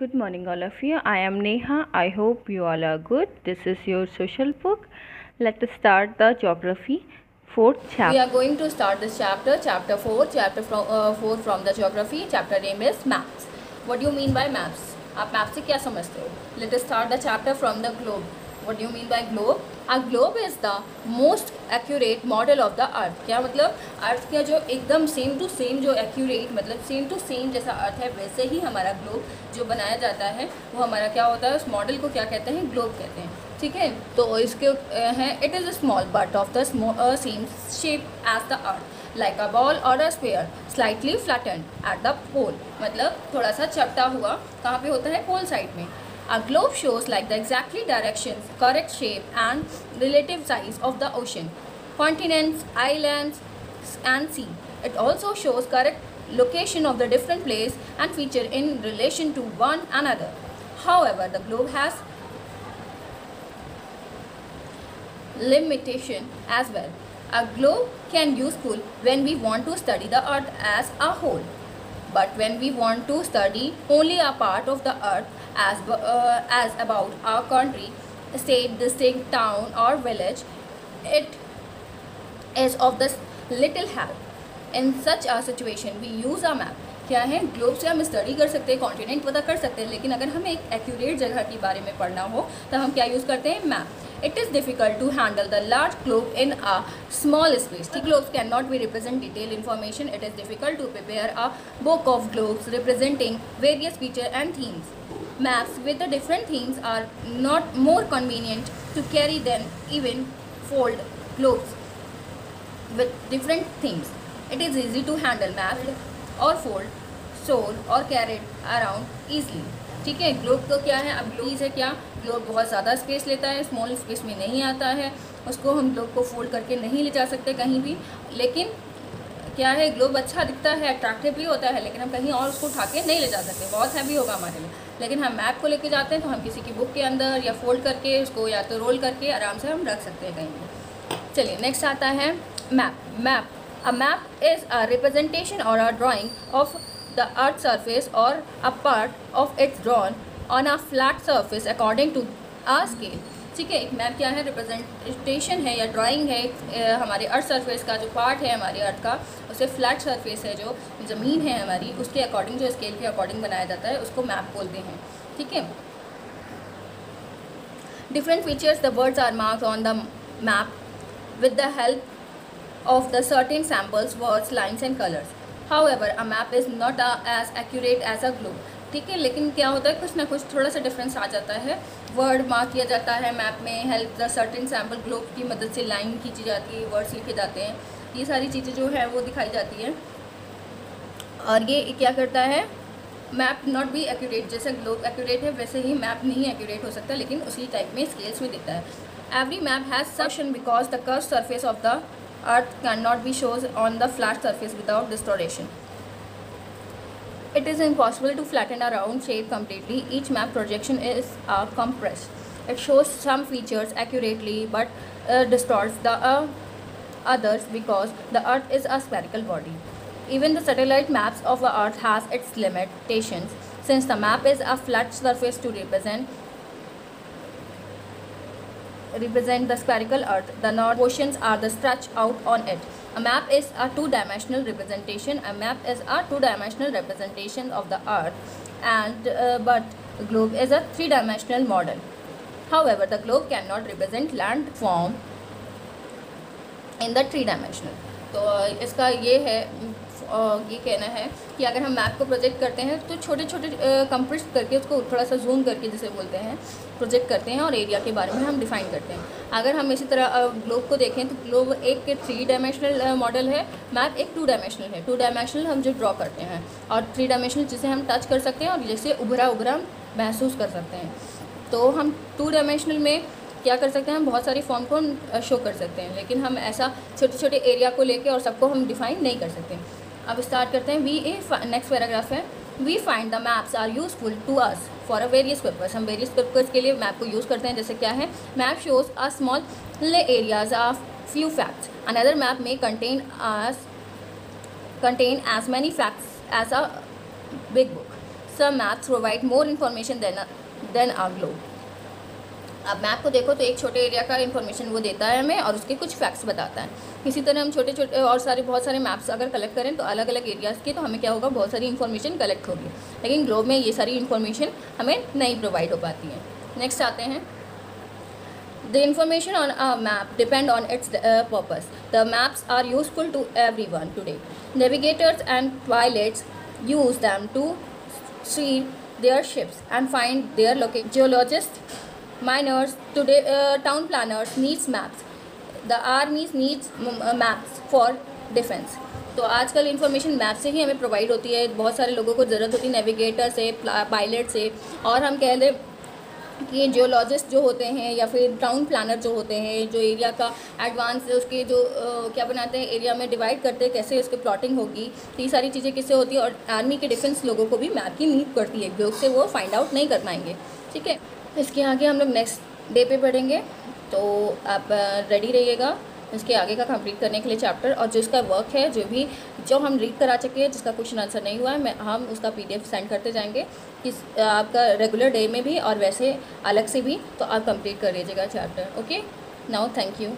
Good morning, all of you. I am Neha. I hope you all are good. This is your social book. Let us start the geography fourth We chapter. are going to start this chapter, chapter 4, chapter from, uh, 4 from the geography. Chapter name is maps. What do you mean by maps? आप map से क्या समझते हो let start the chapter from the globe what do mean by globe A globe is the most accurate model of the earth क्या मतलब? Earth का जो एकदम सेम टू सेम जो एक्यूरेट मतलब सेम टू सेम जैसा अर्थ है, वैसे ही हमारा ग्लोब जो बनाया जाता है, वो हमारा क्या होता है? उस मॉडल को क्या कहते हैं? ग्लोब कहते हैं। ठीक है? तो इसके हैं it is a small but of the same shape as the earth like a ball और a sphere slightly flatten at the pole मतलब थोड़ा सा चपटा हुआ कहाँ पे होता है? पोल साइड में। A globe shows like the exactly directions, correct shape and relative size of the ocean, continents, islands and sea. It also shows correct location of the different place and feature in relation to one another. However, the globe has limitation as well. A globe can useful when we want to study the earth as a whole. But when we want to study only a part of the earth as, uh, as about our country, state, district, town or village, it is of this little help. In such a situation, we use a map. क्या है globe से हम study कर सकते हैं continent पता कर सकते हैं लेकिन अगर हमें एक एक्यूरेट जगह के बारे में पढ़ना हो तो हम क्या यूज़ करते हैं map it is difficult to handle the large globe in a small space. The globes cannot be represent detailed information. It is difficult to prepare a book of globes representing various features and themes. Maps with the different themes are not more convenient to carry than even fold globes with different themes. It is easy to handle maps or fold sold और carat around easily ठीक है? Globe तो क्या है? अब globe है क्या? Globe बहुत ज़्यादा स्पेस लेता है स्मॉल स्पेस में नहीं आता है। उसको हम ग्लोब को फोल्ड करके नहीं ले जा सकते कहीं भी। लेकिन क्या है? ग्लोब अच्छा दिखता है अट्रैक्टिव भी होता है, लेकिन हम कहीं और उसको उठा के नहीं ले जा सकते। बहुत हैवी होगा हमारे लिए। लेकिन हम मैप को लेके जाते हैं तो हम किसी की बुक के अंदर या फोल्ड करके उसको या तो रोल करके आराम से हम रख सकते हैं कहीं भी। चलिए नेक्स्ट आता है map map a map is a representation और a drawing of the earth surface और a part of its drawn on a flat surface according to a scale ठीक है, एक मैप क्या है? रिप्रेजेंटेशन है या ड्राइंग है हमारे अर्थ सरफेस का जो पार्ट है हमारे अर्थ का, उसे फ्लैट सरफेस है जो ज़मीन है हमारी, उसके अकॉर्डिंग जो स्केल के अकॉर्डिंग बनाया जाता है, उसको मैप बोलते हैं। ठीक है? Different features the words are marked on the map with the help of the certain samples, words, lines and colors. A map is not a, as accurate as a globe. ठीक है? लेकिन क्या होता है? कुछ ना कुछ थोड़ा सा डिफरेंस आ जाता है। वर्ड मार्क किया जाता है मैप में help the certain sample globe की मदद से लाइन खींची जाती है वर्ड्स लिखे जाते हैं। ये सारी चीज़ें जो है वो दिखाई जाती हैं। और ये क्या करता है? मैप नॉट बी एक्यूरेट जैसे ग्लोब एक्यूरेट है वैसे ही मैप नहीं एक्यूरेट हो सकता लेकिन उसी टाइप में स्केल्स में देता है। Every map has section because the curve surface of the earth cannot be shown on the flat surface without distortion. It is impossible to flatten a round shape completely. Each map projection is uh, compressed. It shows some features accurately but uh, distorts the uh, others because the earth is a spherical body. Even the satellite maps of the earth has its limitations. Since the map is a flat surface to represent represent the spherical earth the north oceans are the stretched out on it a map is a two-dimensional representation a map is a two-dimensional representation of the earth and uh, but the globe is a three-dimensional model however the globe cannot represent land form in the three dimensional तो इसका ये है अ, ये कहना है कि अगर हम मैप को प्रोजेक्ट करते हैं तो छोटे छोटे कंप्रेस करके उसको थोड़ा सा जूम करके जिसे बोलते हैं प्रोजेक्ट करते हैं और एरिया के बारे में हम डिफाइन करते हैं। अगर हम इसी तरह ग्लोब को देखें तो ग्लोब एक थ्री डायमेंशनल मॉडल है मैप एक टू डायमेंशनल है। टू डायमेंशनल हम जो ड्रॉ करते हैं और थ्री डायमेंशनल जिसे हम टच कर सकते हैं और जिसे उभरा उभरा महसूस कर सकते हैं। तो हम टू डायमेंशनल में क्या कर सकते हैं, हम बहुत सारी फॉर्म को शो कर सकते हैं, लेकिन हम ऐसा छोटे छोटे एरिया को लेके और सबको हम डिफाइन नहीं कर सकते। अब स्टार्ट करते हैं. वी ए नेक्स्ट पैराग्राफ है. We find the maps are useful to us for a various purpose हम वेरियस पर्पज के लिए मैप को यूज़ करते हैं. जैसे क्या है? Map shows a small areas of few facts another map में contain as many facts as a big book. some maps provide more information than a, than our globe. अब मैप को देखो तो एक छोटे एरिया का इन्फॉर्मेशन वो देता है हमें और उसके कुछ फैक्ट्स बताता है इसी तरह हम छोटे छोटे और सारे बहुत सारे मैप्स अगर कलेक्ट करें तो अलग अलग एरियाज़ की तो हमें क्या होगा बहुत सारी इन्फॉर्मेशन कलेक्ट होगी लेकिन ग्लोब में ये सारी इन्फॉर्मेशन हमें नहीं प्रोवाइड हो पाती है नेक्स्ट आते हैं The information on a map depend on its uh, purpose. The maps are useful to everyone today. Navigators and pilots use them to steer their ships and find their location. Geologists, miners, today uh, town planners needs maps. The armies needs uh, maps for defense. तो आजकल information map से ही हमें provide होती है। बहुत सारे लोगों को ज़रूरत होती है नेविगेटर से पायलट से। और हम कह लें कि जियोलॉजिस्ट जो होते हैं या फिर टाउन प्लानर जो होते हैं जो एरिया का एडवांस उसके जो आ, क्या बनाते हैं एरिया में डिवाइड करते हैं कैसे उसकी प्लॉटिंग होगी तो ये सारी चीज़ें किससे होती है? और आर्मी के डिफेंस लोगों को भी मैप की नीड पड़ती है। ग्लोब से वो फाइंड आउट नहीं कर पाएँगे। ठीक है? इसके आगे हम लोग नेक्स्ट डे पे पढ़ेंगे। तो आप रेडी रहिएगा इसके आगे का कंप्लीट करने के लिए चैप्टर और जो इसका वर्क है, जो भी, जो हम रीड करा चुके हैं, जिसका क्वेश्चन आंसर नहीं हुआ है, मैं, हम उसका पीडीएफ सेंड करते जाएँगे। किस आपका रेगुलर डे में भी और वैसे अलग से भी तो आप कंप्लीट कर लीजिएगा chapter okay now thank you